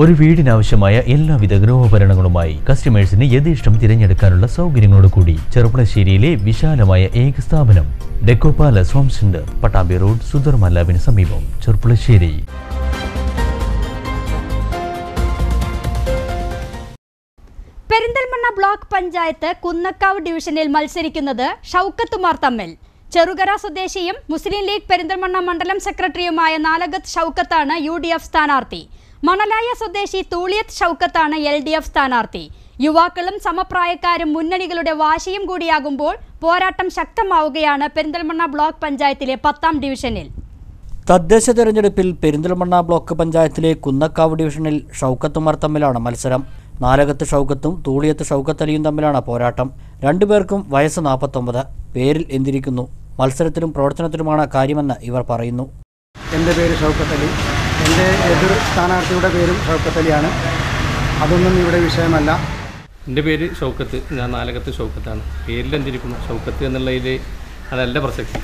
ഒരു വീടിനാവശ്യമായ എല്ലാവിധ ഗൃഹോപകരണങ്ങളുമായി കസ്റ്റമേഴ്സിന് യഥേഷ്ടം തിരഞ്ഞെടുക്കാനുള്ള സൗകര്യങ്ങളോട് കൂടി ചെറുപ്പളശ്ശേരിയിലെ വിശാലമായ ഏക സ്ഥാപനം Deco Palace home centre Pattambi road Sudharma ലാബിന് സമീപം ചെറുപ്പളശ്ശേരി. പെരിന്തൽമണ്ണ ബ്ലോക്ക് പഞ്ചായത്ത് കുന്നക്കാവ് ഡിവിഷനിൽ മത്സരിക്കുന്നത് ഷൗക്കത്തുമാർ തമ്മിൽ. ചെറുകര സ്വദേശിയും മുസ്ലിം ലീഗ് പെരിന്തൽമണ്ണ മണ്ഡലം സെക്രട്ടറിയുമായ നാലഗത്ത് ഷൗക്കത്താണ് യു ഡി എഫ് സ്ഥാനാർത്ഥി. മണലായ സ്വദേശി തൂളിയത്ത് ഷൗക്കത്താണ് എൽ ഡി എഫ് സ്ഥാനാർത്ഥി. യുവാക്കളും സമപ്രായക്കാരും മുന്നണികളുടെ വാശിയും കൂടിയാകുമ്പോൾ പോരാട്ടം ശക്തമാവുകയാണ് പെരിന്തൽമണ്ണ ബ്ലോക്ക് പഞ്ചായത്തിലെ പത്താം ഡിവിഷനിൽ. തദ്ദേശ തെരഞ്ഞെടുപ്പിൽ പെരിന്തൽമണ്ണ ബ്ലോക്ക് പഞ്ചായത്തിലെ കുന്നക്കാവ് ഡിവിഷനിൽ ഷൗക്കത്തുമാർ തമ്മിലാണ് മത്സരം. നാലകത്ത് ഷൗക്കത്തും തൂളിയത്ത് ഷൗക്കത്തലിയും തമ്മിലാണ് പോരാട്ടം. രണ്ടുപേർക്കും വയസ്സ് നാൽപ്പത്തൊമ്പത് പേരിൽ എന്തിരിക്കുന്നു? മത്സരത്തിലും പ്രവർത്തനത്തിലുമാണ് കാര്യമെന്ന് ഇവർ പറയുന്നു. എന്റെ പേര് ഷൗക്കത്തലി. അലി എന്റെ എതിർ സ്ഥാനാർത്ഥിയുടെ പേരും ഷൗക്കത്ത് അലിയാണ്. അതൊന്നും ഇവിടെ വിഷയമല്ല. എന്റെ പേര് ഷൗക്കത്ത്. ഞാൻ നാലകത്ത് ഷൗക്കത്താണ്. പേരിൽ എന്തിരിക്കുന്നു ഷൗക്കത്ത് എന്നുള്ളതിൽ അതല്ല പ്രസക്തി.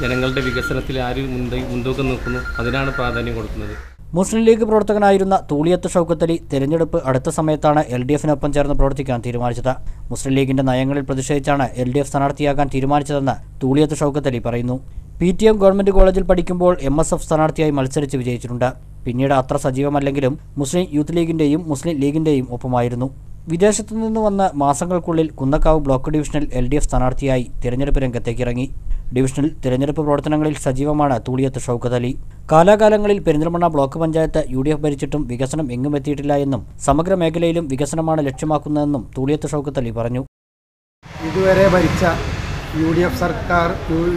ജനങ്ങളുടെ വികസനത്തിൽ ആര് മുൻതൈ മുൻതൂക്കം നിൽക്കുന്നു അതിനാണ് പ്രാധാന്യം കൊടുക്കുന്നത്. മുസ്ലിം ലീഗ് പ്രവർത്തകനായിരുന്ന തൂളിയത്ത് ഷൗക്കത്തലി തെരഞ്ഞെടുപ്പ് അടുത്ത സമയത്താണ് എൽ ഡി എഫിനൊപ്പം ചേർന്ന് പ്രവർത്തിക്കാൻ തീരുമാനിച്ചത്. മുസ്ലിം ലീഗിന്റെ നയങ്ങളിൽ പ്രതിഷേധിച്ചാണ് എൽ ഡി എഫ് സ്ഥാനാർത്ഥിയാകാൻ തീരുമാനിച്ചതെന്ന് തൂളിയത്ത് ഷൗക്കത്തലി പറയുന്നു. പി ടി എം ഗവൺമെന്റ് കോളേജിൽ പഠിക്കുമ്പോൾ എം എസ് എഫ് സ്ഥാനാർത്ഥിയായി മത്സരിച്ച് വിജയിച്ചിട്ടുണ്ട്. പിന്നീട് അത്ര സജീവമല്ലെങ്കിലും മുസ്ലിം യൂത്ത് ലീഗിന്റെയും മുസ്ലിം ലീഗിന്റെയും ഒപ്പമായിരുന്നു. വിദേശത്തു നിന്ന് വന്ന മാസങ്ങൾക്കുള്ളിൽ കുന്നക്കാവ് ബ്ലോക്ക് ഡിവിഷനിൽ എൽ ഡി എഫ് സ്ഥാനാർത്ഥിയായി തിരഞ്ഞെടുപ്പ് രംഗത്തേക്ക് ഇറങ്ങി. ഡിവിഷനിൽ തിരഞ്ഞെടുപ്പ് പ്രവർത്തനങ്ങളിൽ സജീവമാണ് തൂളിയത്ത് ഷൗക്കത്ത് അലി. കാലാകാലങ്ങളിൽ Perinthalmanna block panchayat U D F ഭരിച്ചിട്ടും വികസനം എങ്ങും എത്തിയിട്ടില്ല എന്നും സമഗ്ര മേഖലയിലും വികസനമാണ് ലക്ഷ്യമാക്കുന്നതെന്നും തൂളിയത്ത് ഷൗക്കത്ത് അലി പറഞ്ഞു. ഇതുവരെ ഭരിച്ച യു ഡി എഫ് സർക്കാർ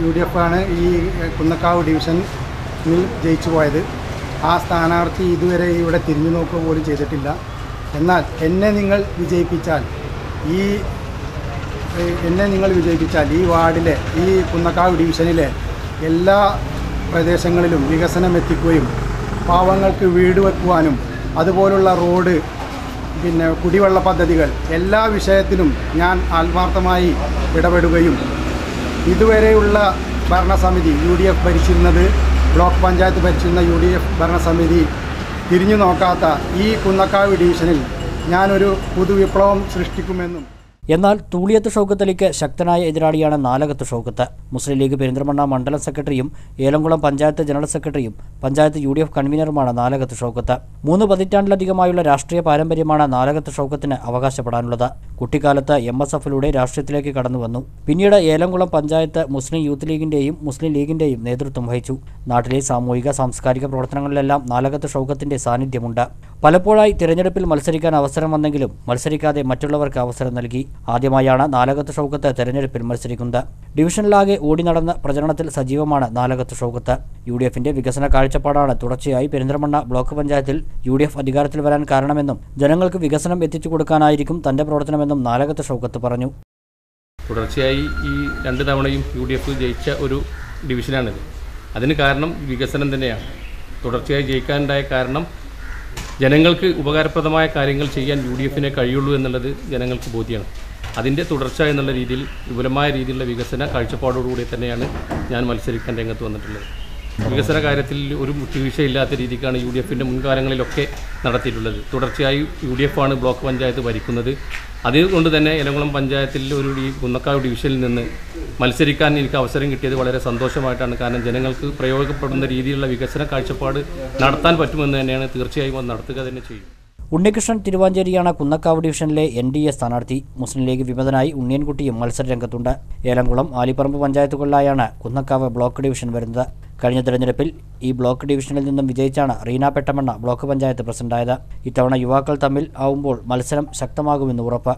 യു ഡി എഫ് ആണ് ഈ കുന്നക്കാവ് ഡിവിഷനിൽ ജയിച്ചു പോയത്. ആ സ്ഥാനാർത്ഥി ഇതുവരെ ഇവിടെ തിരിഞ്ഞു നോക്കുക പോലും ചെയ്തിട്ടില്ല. എന്നാൽ എന്നെ നിങ്ങൾ വിജയിപ്പിച്ചാൽ ഈ എന്നെ നിങ്ങൾ വിജയിപ്പിച്ചാൽ ഈ വാർഡിലെ ഈ കുന്നക്കാവ് ഡിവിഷനിലെ എല്ലാ പ്രദേശങ്ങളിലും വികസനം എത്തിക്കുകയും പാവങ്ങൾക്ക് വീട് വെക്കുവാനും അതുപോലുള്ള റോഡ് പിന്നെ കുടിവെള്ള പദ്ധതികൾ എല്ലാ വിഷയത്തിലും ഞാൻ ആത്മാർത്ഥമായി ഇടപെടുകയും ഇതുവരെയുള്ള ഭരണസമിതി യു ഡി എഫ് ഭരിച്ചിരുന്നത് ബ്ലോക്ക് പഞ്ചായത്ത് ഭരിച്ചിരുന്ന യു ഡി എഫ് ഭരണസമിതി തിരിഞ്ഞു നോക്കാത്ത ഈ കുന്നക്കാവ് ഡിവിഷനിൽ ഞാനൊരു പുതുവിപ്ലവം സൃഷ്ടിക്കുമെന്നും എന്നാൽ തൂളിയത്ത് ഷൗക്കത്തലിക്ക് ശക്തനായ എതിരാളിയാണ് നാലകത്ത് ഷൗക്കത്ത്. മുസ്ലിം ലീഗ് പെരിന്തൽമണ്ണ മണ്ഡലം സെക്രട്ടറിയും ഏലംകുളം പഞ്ചായത്ത് ജനറൽ സെക്രട്ടറിയും പഞ്ചായത്ത് യു ഡി എഫ് കൺവീനറുമാണ് നാലകത്ത് ഷൗക്കത്ത്. മൂന്ന് പതിറ്റാണ്ടിലധികമായുള്ള രാഷ്ട്രീയ പാരമ്പര്യമാണ് നാലകത്ത് ഷൗക്കത്തിന് അവകാശപ്പെടാനുള്ളത്. കുട്ടിക്കാലത്ത് എം എസ് എഫിലൂടെ രാഷ്ട്രീയത്തിലേക്ക് കടന്നുവന്നു. പിന്നീട് ഏലംകുളം പഞ്ചായത്ത് മുസ്ലിം യൂത്ത് ലീഗിന്റെയും മുസ്ലിം ലീഗിന്റെയും നേതൃത്വം വഹിച്ചു. നാട്ടിലെ സാമൂഹിക സാംസ്കാരിക പ്രവർത്തനങ്ങളിലെല്ലാം നാലകത്ത് ഷൗക്കത്തിന്റെ സാന്നിധ്യമുണ്ട്. പലപ്പോഴായി തിരഞ്ഞെടുപ്പിൽ മത്സരിക്കാൻ അവസരം വന്നെങ്കിലും മത്സരിക്കാതെ മറ്റുള്ളവർക്ക് അവസരം നൽകി. ആദ്യമായാണ് നാലകത്ത് ഷൗക്കത്ത് തെരഞ്ഞെടുപ്പിൽ മത്സരിക്കുന്നത്. ഡിവിഷനിലാകെ ഓടി നടന്ന പ്രചരണത്തിൽ സജീവമാണ് നാലകത്ത് ഷൗക്കത്ത്. യു ഡി എഫിന്റെ വികസന കാഴ്ചപ്പാടാണ് തുടർച്ചയായി പെരിന്തൽമണ്ണ ബ്ലോക്ക് പഞ്ചായത്തിൽ യു ഡി എഫ് അധികാരത്തിൽ വരാൻ കാരണമെന്നും ജനങ്ങൾക്ക് വികസനം എത്തിച്ചു കൊടുക്കാനായിരിക്കും തന്റെ പ്രവർത്തനമെന്നും നാലകത്ത് ഷൗക്കത്ത് പറഞ്ഞു. തുടർച്ചയായി ഈ രണ്ട് തവണയും യു ഡി എഫ് ജയിച്ച ഒരു ഡിവിഷനാണിത്. അതിന് കാരണം വികസനം തന്നെയാണ്. തുടർച്ചയായി ജയിക്കാനുണ്ടായ കാരണം ജനങ്ങൾക്ക് ഉപകാരപ്രദമായ കാര്യങ്ങൾ ചെയ്യാൻ യു ഡി എഫിനെ കഴിയുള്ളൂ എന്നുള്ളത് ജനങ്ങൾക്ക് ബോധ്യമാണ്. അതിന്റെ തുടർച്ച എന്നുള്ള രീതിയിൽ വിപുലമായ രീതിയിലുള്ള വികസന കാഴ്ചപ്പാടോടുകൂടി തന്നെയാണ് ഞാൻ മത്സരിക്കാൻ രംഗത്ത് വന്നിട്ടുള്ളത്. വികസന കാര്യത്തിൽ ഒരു വീഴ്ചയില്ലാത്ത രീതിക്കാണ് യു ഡി എഫിന്റെ മുൻകാലങ്ങളിലൊക്കെ നടത്തിയിട്ടുള്ളത്. തുടർച്ചയായി യു ഡി എഫ് ആണ് ബ്ലോക്ക് പഞ്ചായത്ത് ഭരിക്കുന്നത്. അതുകൊണ്ട് തന്നെ എലകുളം പഞ്ചായത്തിൽ ഒരു ഈ കുന്നക്കാവ് ഡിവിഷനിൽ നിന്ന് മത്സരിക്കാൻ എനിക്ക് അവസരം കിട്ടിയത് വളരെ സന്തോഷമായിട്ടാണ്. കാരണം ജനങ്ങൾക്ക് പ്രയോജനപ്പെടുന്ന രീതിയിലുള്ള വികസന കാഴ്ചപ്പാട് നടത്താൻ പറ്റുമെന്ന് തന്നെയാണ് തീർച്ചയായും അത് നടത്തുക തന്നെ ചെയ്യും. ഉണ്ണികൃഷ്ണൻ തിരുവാഞ്ചേരിയാണ് കുന്നക്കാവ് ഡിവിഷനിലെ എൻ ഡി എ സ്ഥാനാർത്ഥി. മുസ്ലിം ലീഗ് വിമതനായി ഉണ്ണിയൻകുട്ടിയും മത്സരരംഗത്തുണ്ട്. ഏലംകുളം ആലിപ്പറമ്പ് പഞ്ചായത്തുകളിലായാണ് കുന്നക്കാവ് ബ്ലോക്ക് ഡിവിഷൻ വരുന്നത്. കഴിഞ്ഞ തെരഞ്ഞെടുപ്പിൽ ഈ ബ്ലോക്ക് ഡിവിഷനിൽ നിന്നും വിജയിച്ചാണ് റീന പെട്ടമണ്ണ ബ്ലോക്ക് പഞ്ചായത്ത് പ്രസിഡന്റായത്. ഇത്തവണ യുവാക്കൾ തമ്മിൽ ആവുമ്പോൾ മത്സരം ശക്തമാകുമെന്ന് ഉറപ്പ്.